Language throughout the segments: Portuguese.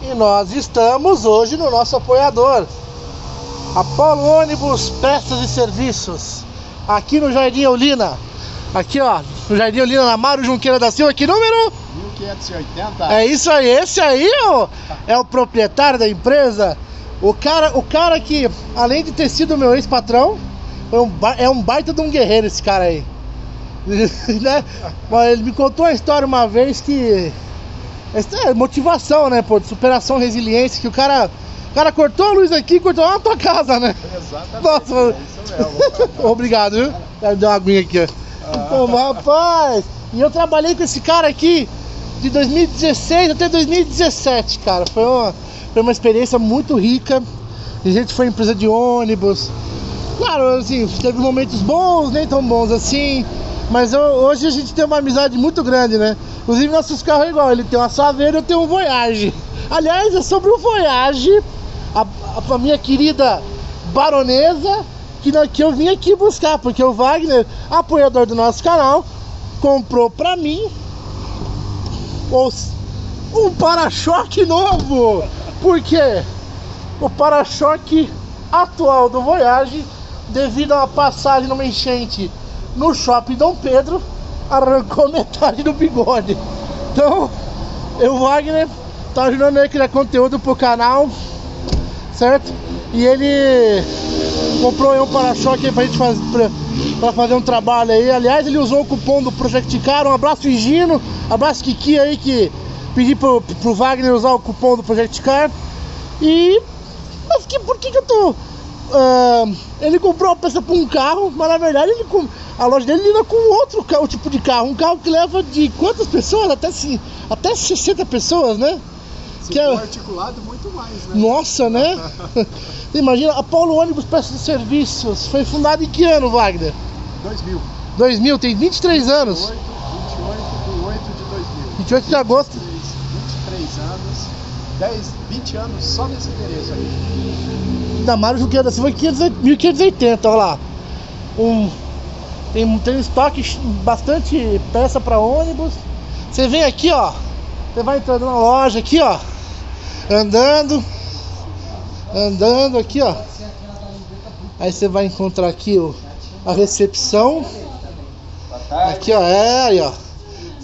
E nós estamos hoje no nosso apoiador, Apolo Ônibus Peças e Serviços, aqui no Jardim Eulina. Aqui ó, no Jardim Eulina, na Mário Junqueira da Silva, que número? 1580. É isso aí, esse aí ó, é o proprietário da empresa. O cara, o cara que, além de ter sido meu ex-patrão, é um, é um baita de um guerreiro esse cara aí. né? Mas ele me contou uma história uma vez que. É motivação, né, pô? De superação, resiliência, que o cara. O cara cortou a luz aqui e cortou lá na tua casa, né? Exatamente. Nossa, é isso mesmo. Obrigado, viu? Quero dar uma aguinha aqui, ó. Pô, mas, rapaz, e eu trabalhei com esse cara aqui de 2016 até 2017, cara. Foi uma, foi uma experiência muito rica. A gente foi empresa de ônibus. Claro, assim, teve momentos bons, nem tão bons assim. Mas eu- hoje a gente tem uma amizade muito grande, né? Inclusive nossos carros é igual, ele tem uma Saveiro eu tenho um Voyage. Aliás, é sobre o Voyage, a, a, a minha querida baronesa, que, que eu vim aqui buscar, porque o Wagner, apoiador do nosso canal, comprou pra mim os- um para-choque novo. Por quê? O para-choque atual do Voyage, devido a uma passagem numa enchente no shopping Dom Pedro, arrancou metade do bigode. Então, o Wagner tá ajudando a criar conteúdo pro canal, certo? E ele comprou aí um para-choque pra gente fazer, pra, pra fazer um trabalho aí. Aliás, ele usou o cupom do Project Car. Um abraço, Higino. Abraço, Kiki aí, que pedi pro, pro Wagner usar o cupom do Project Car. E. Mas que, por que que eu tô. ah, ele comprou uma peça pra um carro, mas na verdade ele, com- a loja dele lida com outro ca- tipo de carro. Um carro que leva de quantas pessoas? Até, ci- até 60 pessoas, né? Se Que é- articulado, muito mais, né? Nossa, né? Imagina, Apolo Ônibus Peças de Serviços foi fundado em que ano, Wagner? 2000. 2000, tem 23 anos. 8, 28 de 8 de 2000. 28 de agosto. 23, 23 anos. 10, 20 anos só nesse endereço aqui. Da Mário Junqueira da Silva, 500 1580, olha lá. Um, tem, tem estoque, ch- bastante peça para ônibus. Você vem aqui, ó. Você vai entrando na loja aqui, ó. Andando. Andando aqui, ó. Aí você vai encontrar aqui o, a recepção. Aqui, ó, é, aí, ó.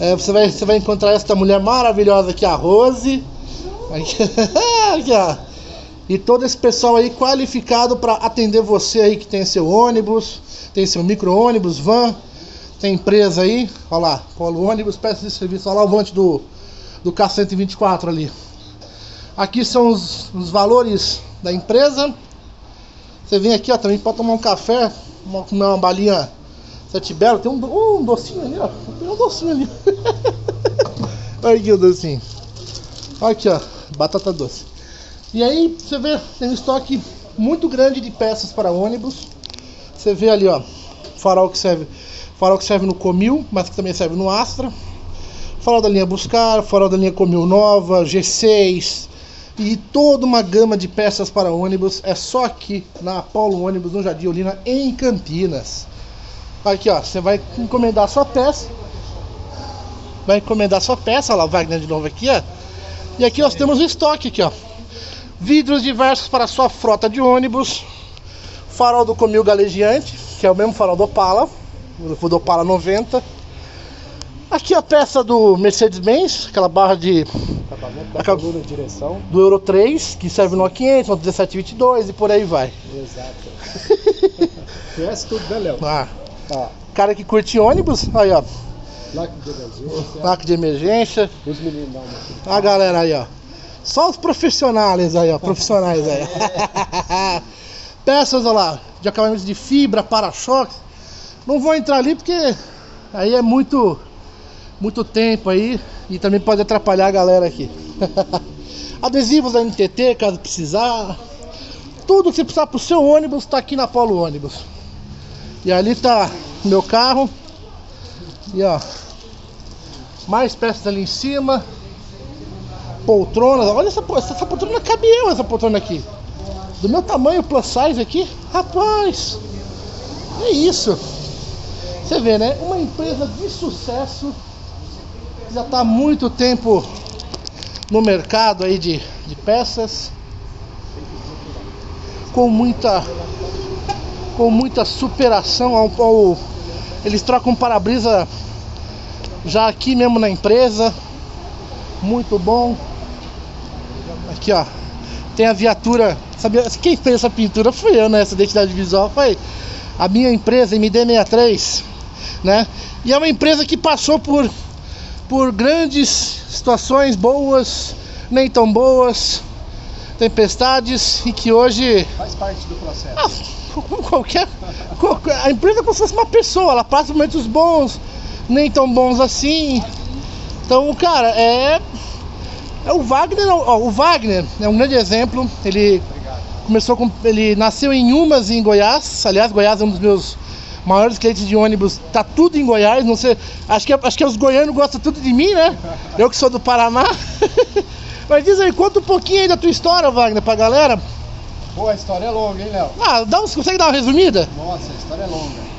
É, você, vai, você vai encontrar esta mulher maravilhosa aqui, a Rose. Aqui, aqui, ó. E todo esse pessoal aí qualificado para atender você aí que tem seu ônibus, tem seu micro-ônibus, van, tem empresa aí, olha lá, Polo ônibus, peça de serviço, olha lá o volante do, do K124 ali. Aqui são os, os valores da empresa. Você vem aqui, ó, também pode tomar um café, uma, comer uma balinha Sete Belo, tem um, oh, um docinho ali, ó. Tem um docinho ali. Olha aqui o docinho. Olha aqui, ó, batata doce. E aí você vê, tem um estoque muito grande de peças para ônibus. Você vê ali, ó, farol que serve, farol que serve no Comil, mas que também serve no Astra. Farol da linha Buscar, farol da linha Comil Nova, G6 e toda uma gama de peças para ônibus é só aqui na Apollo Ônibus no Jardim Olina em Campinas. Aqui, ó, você vai encomendar sua peça. Vai encomendar sua peça, lá Wagner de novo aqui, ó. E aqui nós temos o estoque aqui, ó. Vidros diversos para sua frota de ônibus. Farol do Comil Galejante, que é o mesmo farol do Opala, o do Opala 90. Aqui a peça do Mercedes-Benz, aquela barra de Acabamento da direção. do Euro 3, que serve no A500, no 1722 e por aí vai. Exato. Conhece tudo, né, Léo? Ah, Ó, cara que curte ônibus, aí ó, placa de emergência. placa de emergência, Os meninos uma a galera aí ó. Só os profissionais aí ó, profissionais aí. Peças, olha lá, de acabamentos de fibra, para-choques. Não vou entrar ali porque aí é muito muito tempo aí e também pode atrapalhar a galera aqui. Adesivos da NTT, caso precisar. Tudo que você precisar pro seu ônibus tá aqui na Polo Ônibus. E ali tá meu carro. E ó, mais peças ali em cima. Poltronas. Olha essa, essa poltrona cabe eu, essa poltrona aqui. Do meu tamanho, plus size aqui. Rapaz, é isso. Você vê, né? Uma empresa de sucesso. Já está há muito tempo no mercado aí de, de peças, com muita com muita superação ao, ao eles trocam para-brisa já aqui mesmo na empresa. Muito bom. Aqui ó. Tem a viatura. Sabe quem fez essa pintura? Foi eu, né? Essa identidade visual foi a minha empresa MD63, né? E é uma empresa que passou por por grandes situações boas, nem tão boas, tempestades e que hoje faz parte do processo. Ah, como qualquer, qualquer, a empresa é como se fosse uma pessoa, ela passa momentos bons, nem tão bons assim. Então, cara, é o Wagner, ó, o Wagner é um grande exemplo. Ele Obrigado. começou com, ele nasceu em Umas, em Goiás. Aliás, Goiás é um dos meus maiores clientes de ônibus. Tá tudo em Goiás. Não sei, acho que acho que os goianos gostam tudo de mim, né? Eu que sou do Paraná. Mas diz aí, conta um pouquinho aí da tua história, Wagner, pra galera. Pô, a história é longa, hein, Léo? Ah, dá, consegue dar uma resumida? Nossa, a história é longa.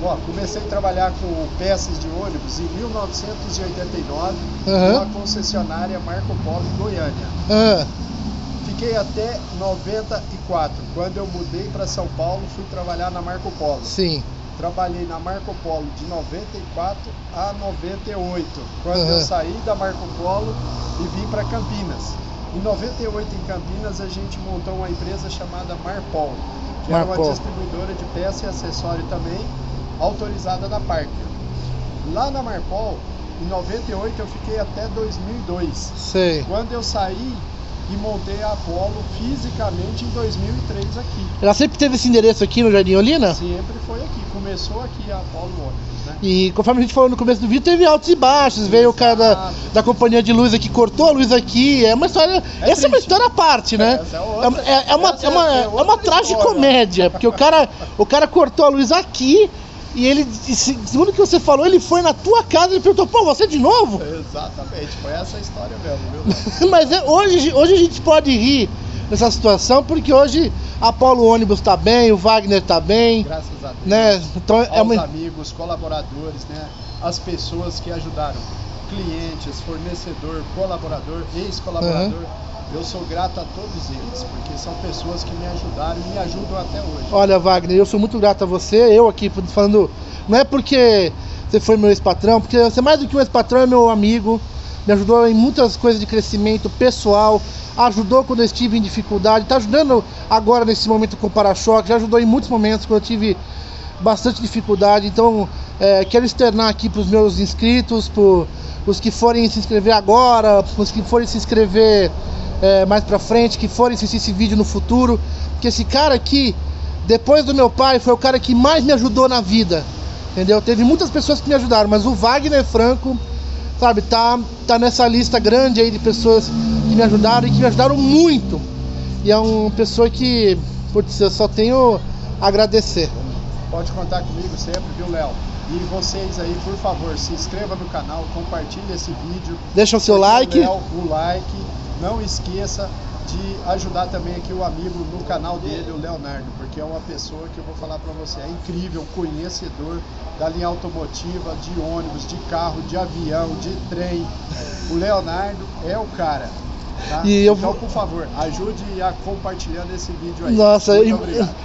Ó, comecei a trabalhar com peças de ônibus em 1989 Aham. numa concessionária Marco Polo em Goiânia. Ah, Fiquei até 94. Quando eu mudei para São Paulo, fui trabalhar na Marco Polo. sim. Trabalhei na Marco Polo de 94 a 98, quando Aham. eu saí da Marco Polo e vim para Campinas. Em 98 em Campinas a gente montou uma empresa chamada Marpol, que era Marpol. uma distribuidora de peça e acessório também, autorizada da Parker. Lá na Marpol, em 98 eu fiquei até 2002. Sei. Quando eu saí e montei a Apollo fisicamente em 2003 aqui. Ela sempre teve esse endereço aqui no Jardim Olina? Sempre foi aqui, começou aqui a Apollo Ônibus, né? E conforme a gente falou no começo do vídeo, teve altos e baixos. Veio o cara da, Exato. da companhia de luz aqui, cortou a luz aqui. É uma história. É essa é uma história à parte, né? É outra- É, é uma, é uma, é é uma tragicomédia, porque o cara, o cara cortou a luz aqui e ele, se- segundo o que você falou, ele foi na tua casa e perguntou: pô, você de novo? Exatamente, foi essa a história mesmo, viu? Mas é- hoje, hoje a gente pode rir nessa situação, porque hoje a Polo Ônibus tá bem, o Wagner tá bem, Graças a Deus. né? Então é uma. amigos, colaboradores, né? As pessoas que ajudaram, clientes, fornecedor, colaborador, ex-colaborador. Eu sou grato a todos eles, porque são pessoas que me ajudaram e me ajudam até hoje. Olha, Wagner, eu sou muito grato a você. Eu aqui falando, não é porque você foi meu ex-patrão, porque você mais do que um ex-patrão é meu amigo. Me ajudou em muitas coisas de crescimento pessoal, ajudou quando eu estive em dificuldade, está ajudando agora nesse momento com o para-choque, já ajudou em muitos momentos quando eu tive bastante dificuldade. Então, é, quero externar aqui para os meus inscritos, para os que forem se inscrever agora, os que forem se inscrever é, mais para frente, que forem assistir esse vídeo no futuro, porque esse cara aqui, depois do meu pai, foi o cara que mais me ajudou na vida. Entendeu? Teve muitas pessoas que me ajudaram, mas o Wagner Franco, sabe, tá, tá nessa lista grande aí de pessoas que me ajudaram e que me ajudaram muito. E é uma pessoa que, putz, eu só tenho a agradecer. Pode contar comigo sempre, viu, Léo? E vocês aí, por favor, se inscreva no canal, compartilhe esse vídeo. Deixa o seu like. Léo, o like. Não esqueça de ajudar também aqui o amigo no canal dele, o Leonardo, porque é uma pessoa que eu vou falar pra você, é incrível, conhecedor da linha automotiva, de ônibus, de carro, de avião, de trem. O Leonardo é o cara. Tá? E eu então, vou- por favor, ajude a compartilhando esse vídeo aí. Nossa, e,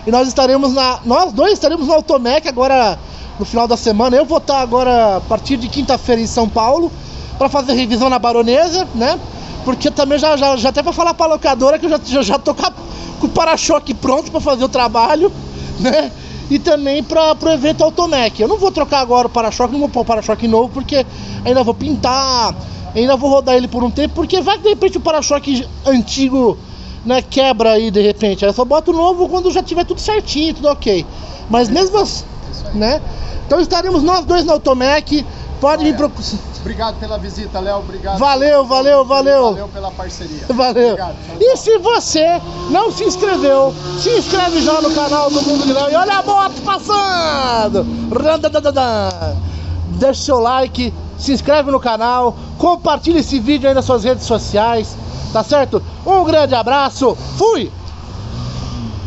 e nós estaremos na. Nós dois estaremos no Automec agora no final da semana. Eu vou estar agora a partir de quinta-feira em São Paulo para fazer revisão na Baronesa, né? Porque também já, já, já até para falar pra locadora que eu já, já, já tô com, a- com o para-choque pronto para fazer o trabalho, né? E também para o evento Automec. Eu não vou trocar agora o para-choque, não vou pôr o para-choque novo, porque ainda vou pintar, ainda vou rodar ele por um tempo, porque vai que de repente o para-choque antigo né, quebra aí de repente. Aí eu só boto o novo quando já tiver tudo certinho, tudo ok. Mas mesmo assim, né? Então estaremos nós dois na Automec. Pode me É. procurar. Obrigado pela visita, Léo. Obrigado. Valeu, valeu, valeu. Valeu pela parceria. Valeu. Obrigado. Tchau, E se você não se inscreveu, se inscreve já no canal do Mundo de Léo e olha a moto passando! Randadadadã. Deixa seu like, se inscreve no canal, compartilha esse vídeo aí nas suas redes sociais, tá certo? Um grande abraço, fui!